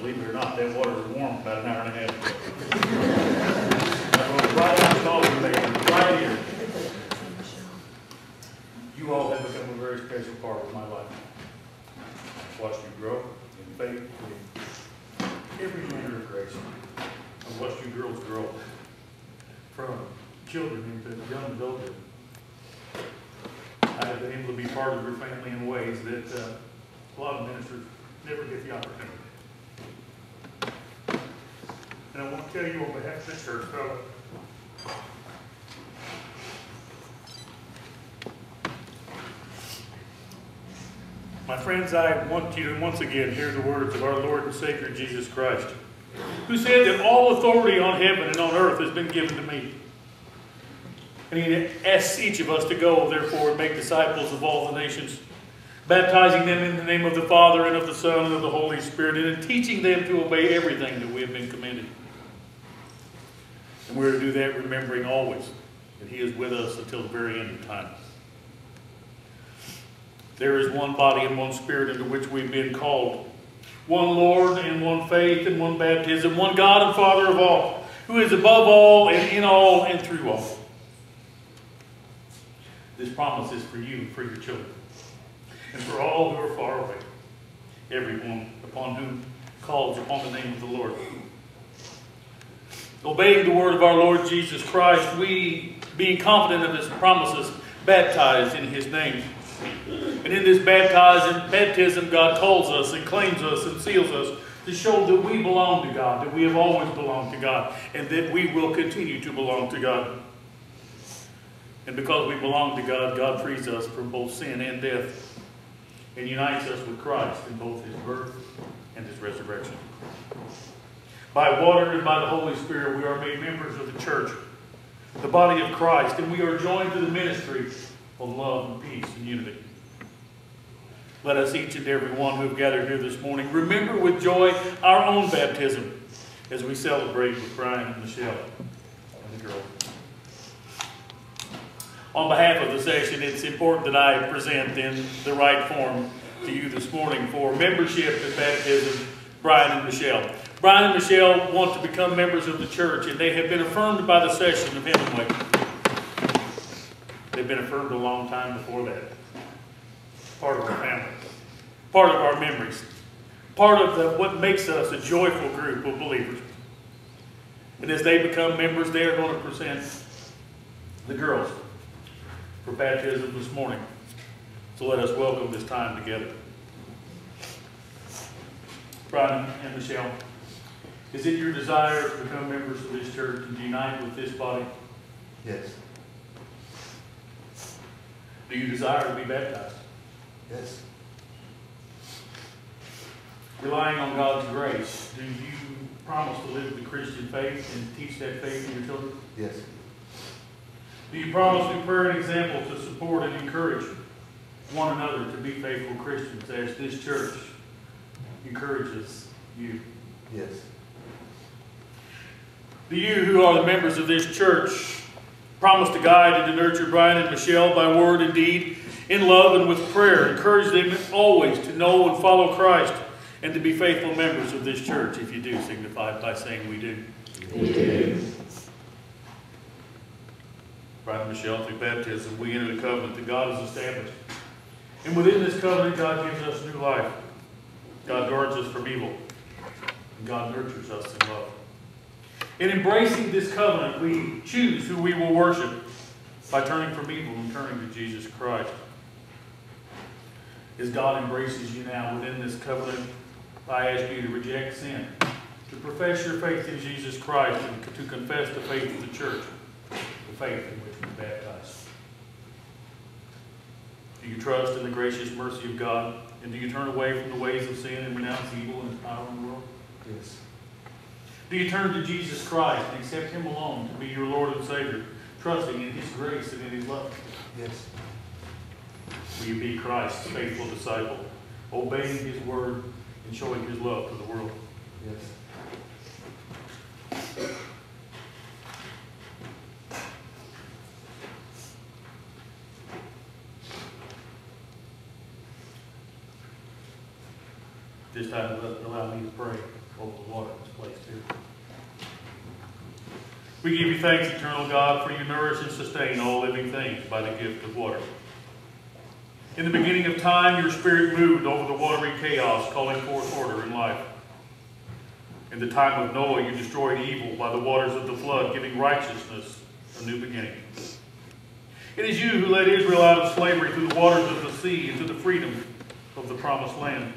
Believe it or not, that water was warm about an hour and a half ago. I right out the right here. You all have become a very special part of my life. I've watched you grow in faith, in every manner of grace. I've watched you girls grow from children into young adulthood. I have been able to be part of your family in ways that uh, a lot of ministers never get the opportunity. And I want to tell you on behalf of the church, fellow, my friends, I want you to once again hear the words of our Lord and Savior Jesus Christ, who said that all authority on heaven and on earth has been given to me. And he asks each of us to go, therefore, and make disciples of all the nations, baptizing them in the name of the Father and of the Son and of the Holy Spirit, and teaching them to obey everything that we have been commanded. And we're to do that remembering always that He is with us until the very end of time. There is one body and one spirit into which we've been called, one Lord and one faith and one baptism, one God and Father of all, who is above all and in all and through all. This promise is for you and for your children, and for all who are far away, everyone upon whom calls upon the name of the Lord. Obeying the word of our Lord Jesus Christ, we, being confident of his promises, baptized in his name. And in this baptism, baptism God calls us and claims us and seals us to show that we belong to God, that we have always belonged to God, and that we will continue to belong to God. And because we belong to God, God frees us from both sin and death and unites us with Christ in both his birth and his resurrection. By water and by the Holy Spirit, we are made members of the church, the body of Christ, and we are joined to the ministry of love and peace and unity. Let us, each and every one who have gathered here this morning, remember with joy our own baptism as we celebrate with Brian and Michelle and the girls. On behalf of the session, it's important that I present in the right form to you this morning for membership and baptism, Brian and Michelle. Brian and Michelle want to become members of the church, and they have been affirmed by the session of Hemingway. They've been affirmed a long time before that. Part of our family, part of our memories, part of the, what makes us a joyful group of believers. And as they become members, they are going to present the girls for baptism this morning. So let us welcome this time together. Brian and Michelle, is it your desire to become members of this church and unite with this body? Yes. Do you desire to be baptized? Yes. Relying on God's grace, do you promise to live the Christian faith and teach that faith to your children? Yes. Do you promise to prayer and example to support and encourage one another to be faithful Christians as this church encourages you? Yes. Do you, who are the members of this church, promise to guide and to nurture Brian and Michelle by word and deed, in love and with prayer, encourage them always to know and follow Christ and to be faithful members of this church? If you do, signify it by saying we do. We do. Brian and Michelle, through baptism, we enter the covenant that God has established. And within this covenant, God gives us new life. God guards us from evil. And God nurtures us in love. In embracing this covenant, we choose who we will worship by turning from evil and turning to Jesus Christ. As God embraces you now within this covenant, I ask you to reject sin, to profess your faith in Jesus Christ, and to confess the faith of the church, the faith in which we baptize. Do you trust in the gracious mercy of God? And do you turn away from the ways of sin and renounce evil and its power in the world? Yes. Do you turn to Jesus Christ and accept Him alone to be your Lord and Savior, trusting in His grace and in His love? Yes. Will you be Christ's faithful disciple, obeying His word and showing His love to the world? Yes. This time, allow allow me to pray water in this place too. We give you thanks, eternal God, for you nourish and sustain all living things by the gift of water. In the beginning of time, your spirit moved over the watery chaos, calling forth order and life. In the time of Noah, you destroyed evil by the waters of the flood, giving righteousness a new beginning. It is you who led Israel out of slavery through the waters of the sea into the freedom of the promised land.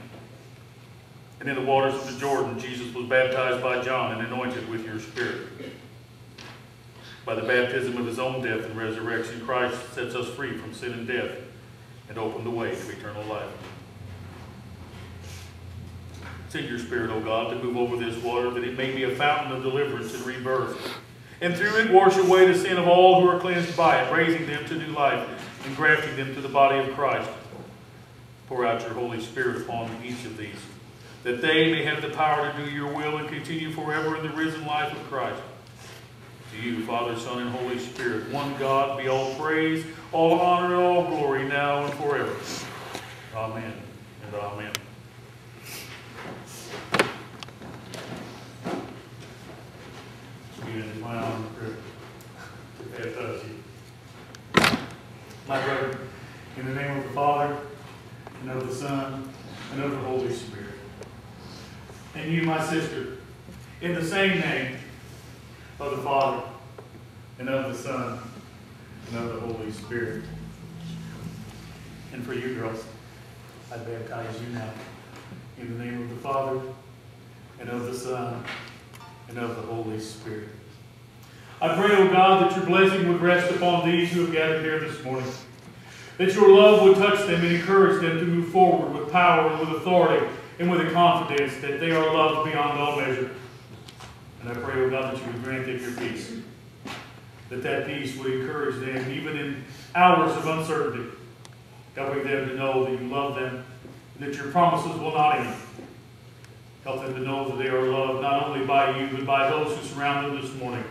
And in the waters of the Jordan, Jesus was baptized by John and anointed with your spirit. By the baptism of his own death and resurrection, Christ sets us free from sin and death and opened the way to eternal life. Send your Spirit, O God, to move over this water, that it may be a fountain of deliverance and rebirth. And through it wash away the sin of all who are cleansed by it, raising them to new life and grafting them to the body of Christ. Pour out your Holy Spirit upon each of these, that they may have the power to do your will and continue forever in the risen life of Christ. To you, Father, Son, and Holy Spirit, one God, be all praise, all honor, and all glory, now and forever. Amen and amen. Again, my honor to baptize you. My brother, in the name of the Father, and of the Son, and of the Holy Spirit. And you, my sister, in the same name of the Father, and of the Son, and of the Holy Spirit. And for you girls, I baptize you now in the name of the Father, and of the Son, and of the Holy Spirit. I pray, O God, that your blessing would rest upon these who have gathered here this morning. That your love would touch them and encourage them to move forward with power and with authority and with a confidence that they are loved beyond all measure. And I pray, O God, that you would grant them your peace. That that peace would encourage them even in hours of uncertainty. Helping them to know that you love them and that your promises will not end. Help them to know that they are loved not only by you, but by those who surround them this morning.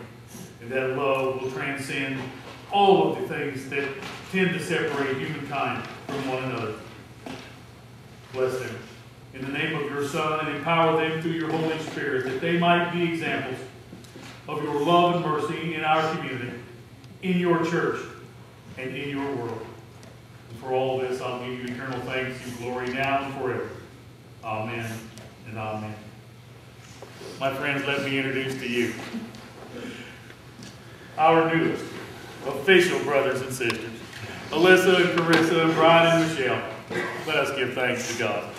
And that love will transcend all of the things that tend to separate humankind from one another. Bless them. In the name of your Son, and empower them through your Holy Spirit, that they might be examples of your love and mercy in our community, in your church, and in your world. And for all this, I'll give you eternal thanks and glory now and forever. Amen and amen. My friends, let me introduce to you our newest official brothers and sisters, Alyssa and Carissa Brian and Michelle. Let us give thanks to God.